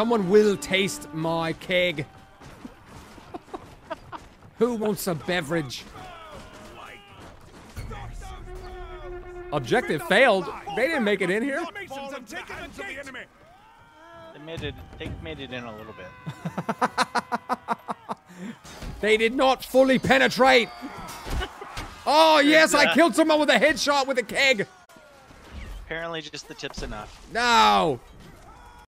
Someone will taste my keg. Who wants a beverage? Objective failed. They didn't make it in here. They made it. They made it in a little bit. They did not fully penetrate. Oh, yes, I killed someone with a headshot with a keg. Apparently, just the tips enough. No.